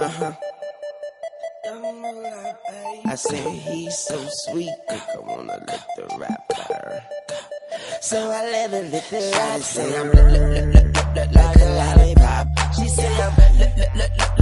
Uh huh. I said he's so sweet, think I wanna lick the rapper. So I let her lick the rapper. I'm look, look, look like a lollipop. She say I'm like a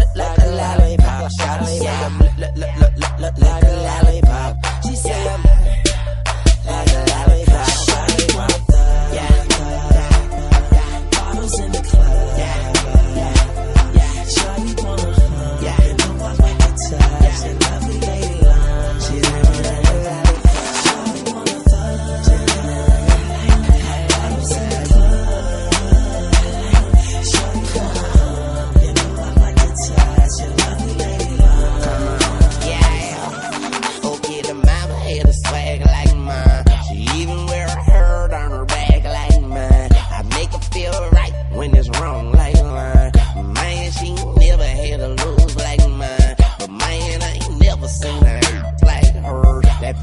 when it's wrong like mine. Man, she never had a lose like mine. But man, I ain't never seen her like her. That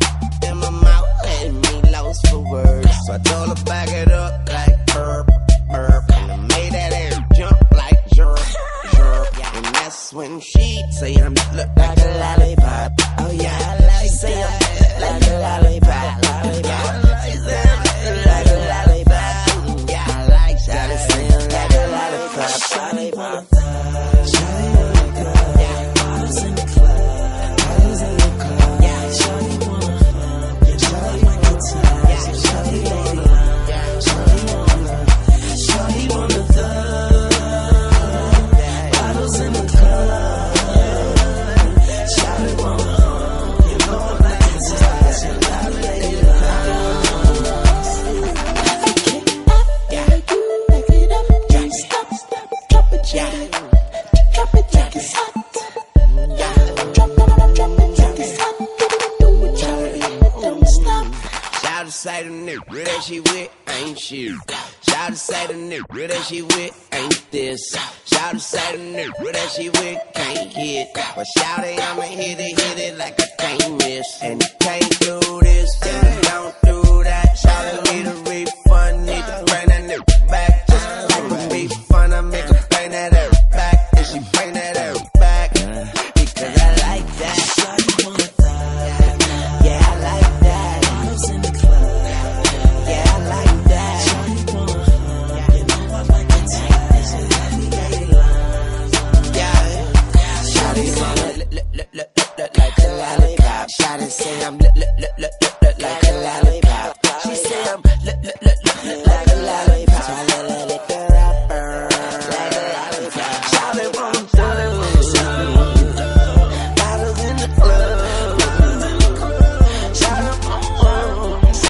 in my mouth had me lost for words. So I told her back it up like burp, burp. And I made that air jump like jerk, jerk. And that's when she say I'm look like a lollipop. Oh yeah, I like say I'm say the nigga that she with ain't shit. Shout to say the nigga that she with ain't this. Shout to say the nigga that she with can't hit. But shout it, I'ma hit it, hit it like I can't miss. And say I'm look, look, look, look, look, like a lollipop.